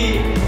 Yeah.